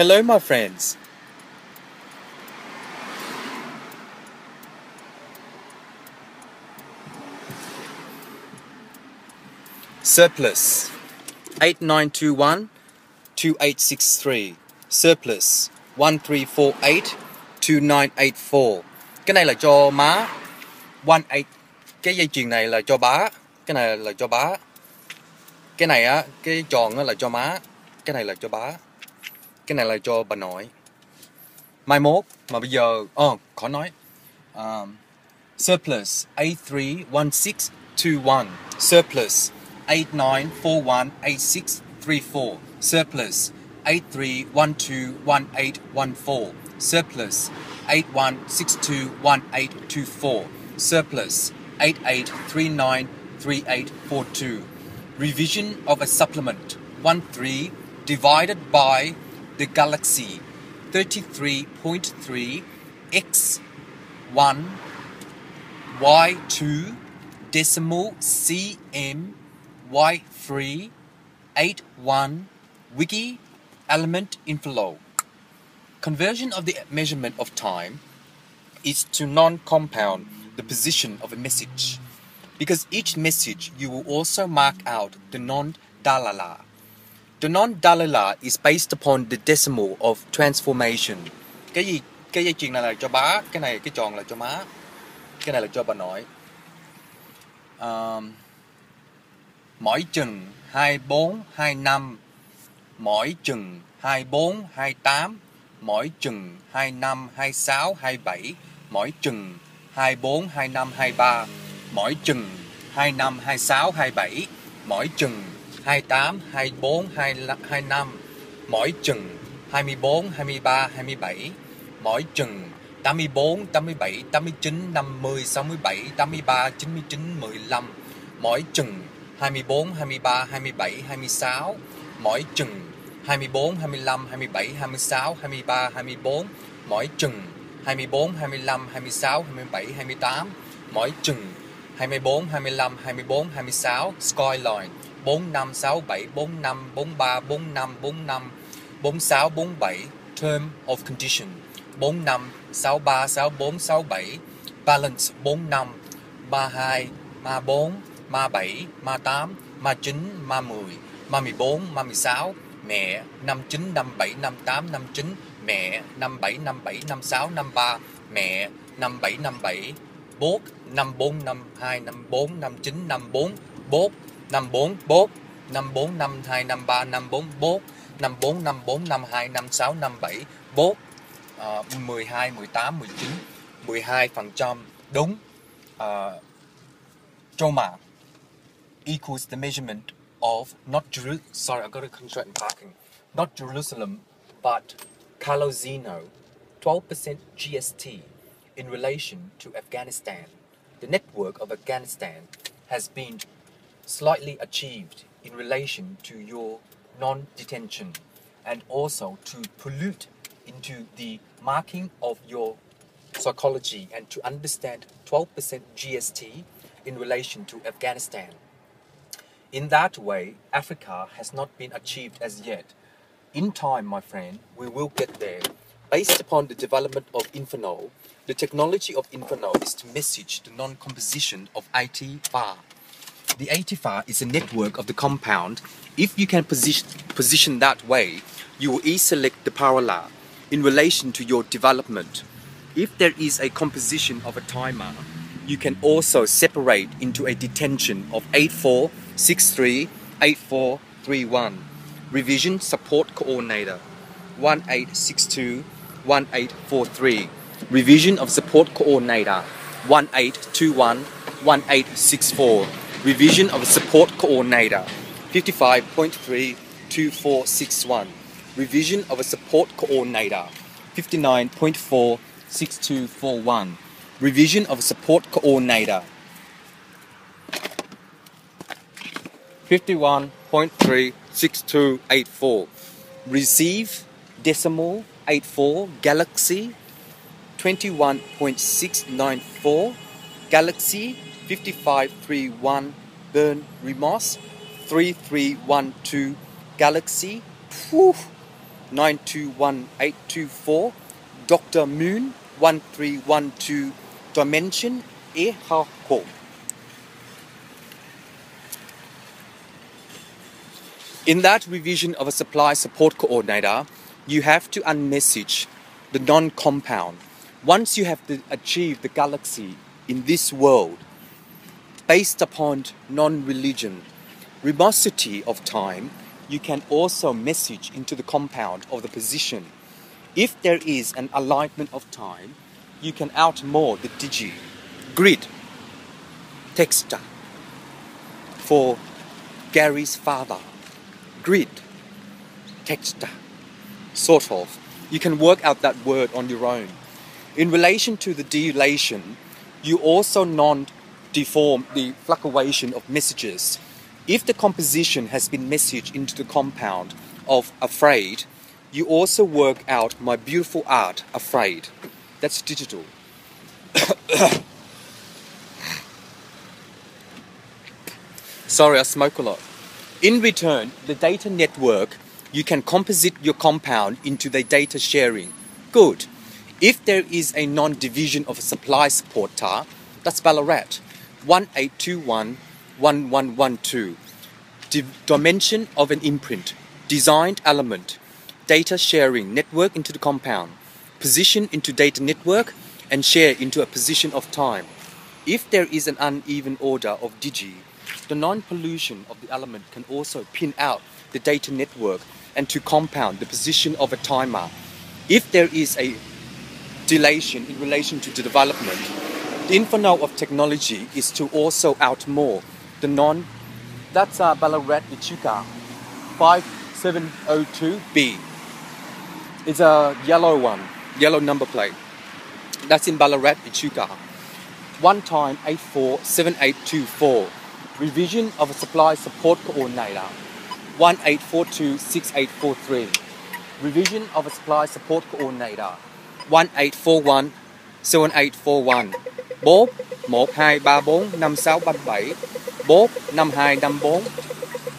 Hello, my friends. Surplus. 8921 2863 Surplus. 1348 2984 Cái này là cho má. 18 Cái dây chuyền này là cho bá. Cái này là cho bá. Cái này á, cái tròn á là cho má. Cái này là cho bá. Cái này là cho bà nội. Mai mốt mà bây giờ Ồ, oh, khó nói. Um, Surplus 831621 Surplus 89418634 surplus 83121814 surplus 81621824 surplus 88393842 revision of a supplement. 13 divided by the galaxy 33.3 x 1 y2 decimal cm Y3 81 Wiki element inflow. Conversion of the measurement of time is to non-compound the position of a message. Because each message you will also mark out the non-dalala. The non-dalala is based upon the decimal of transformation. Cái gì cái dây chuyền này là cho bá, cái này cái tròn là cho má, cái này là cho bà nội. Um, mỗi chừng 24, 25, mỗi chừng 24, 28, mỗi chừng 25, 26, 27, mỗi chừng 24, 25, 23, mỗi chừng 25, 26, 27, mỗi chừng 28, 24, 25, mỗi chừng 24, 23, 27, mỗi chừng 84, 87, 89, 50, 67, 83, 99, 15, mỗi chừng 24, 23, 27, 26 Mỗi chừng 24, 25, 27, 26, 23, 24 Mỗi chừng 24, 25, 26, 27, 28 Mỗi chừng 24, 25, 24, 26 Skyline 4, 5, 6, 7, 4, 5, 4, 3, 4, 5, 4, 5 4, 6, 4, 7 Term of condition. 4, 5, 6, 3, 6, 4, 6, 7 Balance. 4, 5 32, 34 ma 7, ma 8, ma 9, ma 10, ma 14, ma 16, mẹ 59, 57, 58, 59, mẹ 57, 57, 56, 53, mẹ 57, 57, bốt 54, 52, 54, 59, 54, bốt 54, bốt 54, 52, 53, 54, bốt 54, 54, 52, 56, 57, bốt uh, 12, 18, 19, 12 phần trăm đúng uh, mạng equals the measurement of not Jerusalem. Sorry, I got to concentrate in parking. Not Jerusalem, but Kalozino, 12% GST in relation to Afghanistan. The network of Afghanistan has been slightly achieved in relation to your non-detention and also to pollute into the marking of your psychology and to understand 12% GST in relation to Afghanistan. In that way, Africa has not been achieved as yet. In time, my friend, we will get there. Based upon the development of Infonol, the technology of Infonol is to message the non-composition of ATFAR. The ATFAR is a network of the compound. If you can position, position that way, you will e-select the parallel in relation to your development. If there is a composition of a timer, you can also separate into a detention of 84 638431. Revision Support Coordinator 1862 1843. Revision of Support Coordinator 1821 1864. Revision of a Support Coordinator 55.32461 Revision of a Support Coordinator 59.46241 Revision of a Support Coordinator 51.36284. Receive decimal 84 Galaxy 21.694 Galaxy 5531 Burn Remorse 3312 Galaxy Whew. 921824 Dr. Moon 1312 Dimension E Ho. In that revision of a supply support coordinator, you have to unmessage the non-compound. Once you have to achieve the galaxy in this world, based upon non-religion, remosity of time, you can also message into the compound of the position. If there is an alignment of time, you can outmore the digi, grid, texta, for Gary's father, grid, texta, sort of. You can work out that word on your own. In relation to the dilation, you also non deform the fluctuation of messages. If the composition has been messaged into the compound of afraid, you also work out my beautiful art, afraid. That's digital. Sorry, I smoke a lot. In return, the data network, you can composite your compound into the data sharing. Good. If there is a non-division of a supply support tar, that's Ballarat. 1821 1112. Di- dimension of an imprint. Designed element. Data sharing network into the compound. Position into data network and share into a position of time. If there is an uneven order of digi, the non-pollution of the element can also pin out the data network and to compound the position of a timer. If there is a dilation in relation to the development, the inferno of technology is to also outmore the non. That's uh, Ballarat Echuca 5702B. It's a yellow one, yellow number plate. That's in Ballarat Echuca. One time 847824. Revision of a supply support coordinator. 18426843. Revision of a supply support coordinator. 1841 7841 bốt 1234 5637 bốt 5254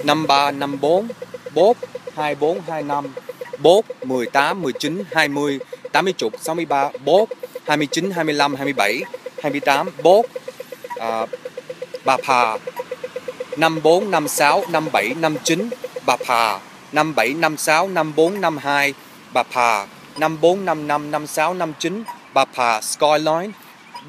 5354 bốt 2425 bốt 18 19 20 80 chục 63 bốt 29 25 27 28 bốt à, Bà Phà. 54 56 57 59 Bà Phà. 57 56 54 52 Bà Phà. 54 55 56 59 Bà Phà Skyline.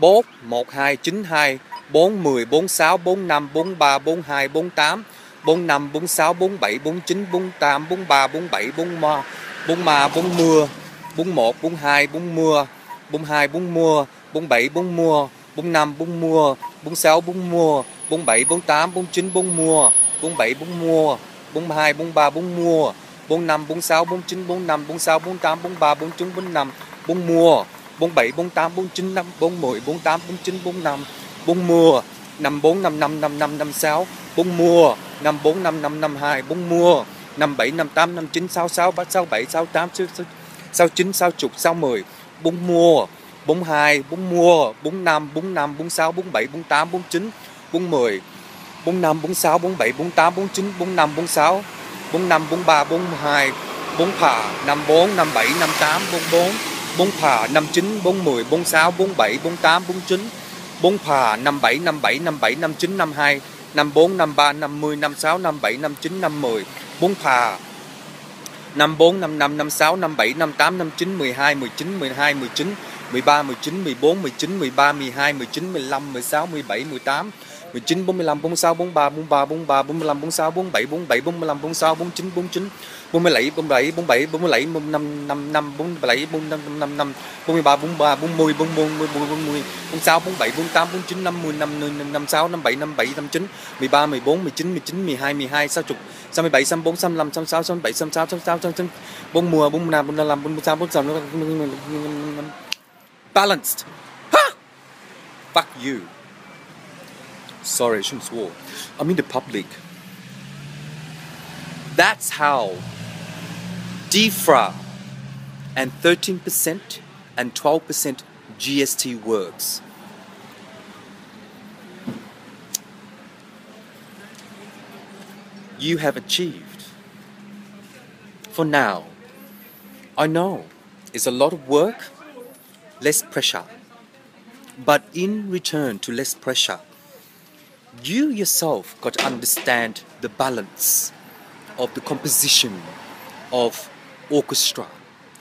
4 1292 410 46 45 43 42 48 45 46 47 49 48 43 47 43 43 40 41 42 40 42 40 47 40 45 40 46 40 47 48 49 40 47 40 42 43 40 45 46 49 45 46 48 43 49 45 40 47 48 49 5 40 48 49 45 40 54 55 55 56 40 54 55 52 40 57 58 59 66 67 68 69 60 60 40 42 40 45 45 46 47 48 49 40 45 46 47 48 49 45 46 45 43 42 4 phà. 54 57 58 44 bốn phà năm chín, bốn mười, bốn sáu, bốn bảy, bốn tám, bốn chín. Bốn phà năm bảy năm bảy năm bảy, năm chín, năm hai. Năm bốn năm ba, năm mươi năm sáu, năm bảy, năm chín, năm mười. Bốn phà năm bốn năm năm năm sáu, năm bảy, năm tám, năm chín, mười hai, mười chín, mười hai, mười chín, mười ba, mười chín, mười bốn, mười chín, mười ba, mười hai, mười chín, mười lăm, mười sáu, mười bảy, mười tám. 19 45 46 43 43 43 45 46 47 47 45 46 49 49 47 47 47 47 45 55, 47 45 55, 43 43 40 40 40 40 46 47 48 49 50 50 56 57 57 59 13 14 19 19 12 12 60 67 64 65 66 67 66 66 67 4 mùa 45 45 46 46, balanced ha fuck you sorry I shouldn't swear I'm in the public that's how DFRA and 13% and 12% GST works. You have achieved, for now, I know it's a lot of work, less pressure. But in return to less pressure, you yourself got to understand the balance of the composition of orchestra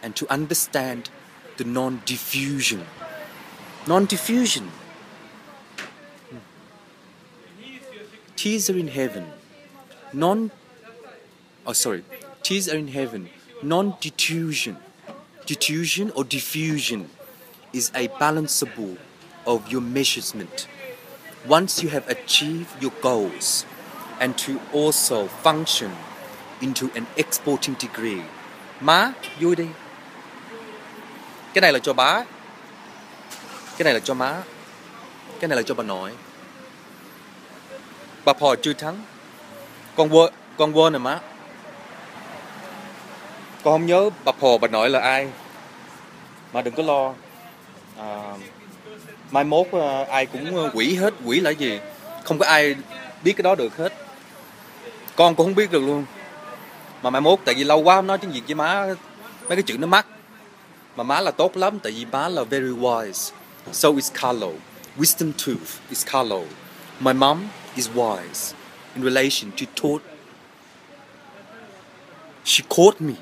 and to understand the non-diffusion. Non-diffusion. Tears are in heaven. Non oh sorry, tears are in heaven. Non-diffusion. Diffusion or diffusion is a balanceable of your measurement. Once you have achieved your goals and to also function into an exporting degree. Má, vui đi. Cái này là cho bá. Cái này là cho má. Cái này là cho bà nội. Bà phò chưa thắng. Con quên, con quên rồi má. Con không nhớ bà phò bà nội là ai. Mà đừng có lo. À, mai mốt ờ, ai cũng ờ, quỷ hết. Quỷ là gì? Không có ai biết cái đó được hết. Con cũng không biết được luôn. Mà mai mốt, tại vì lâu quá không nói tiếng việt với má, mấy cái chữ nó mắc. Mà má là tốt lắm, tại vì má là very wise. So is Carlo. Wisdom tooth is Carlo. My mom is wise in relation to taught. She caught me.